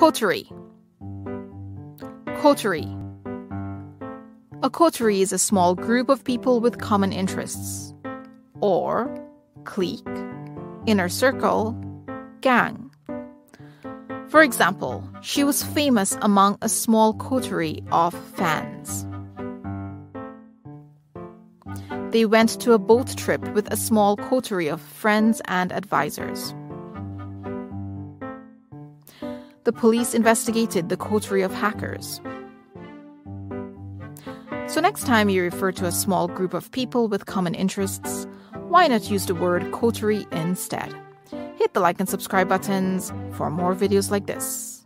Coterie. Coterie. A coterie is a small group of people with common interests. Or clique, inner circle, gang. For example, she was famous among a small coterie of fans. They went to a boat trip with a small coterie of friends and advisors. The police investigated the coterie of hackers. So, next time you refer to a small group of people with common interests, why not use the word coterie instead? Hit the like and subscribe buttons for more videos like this.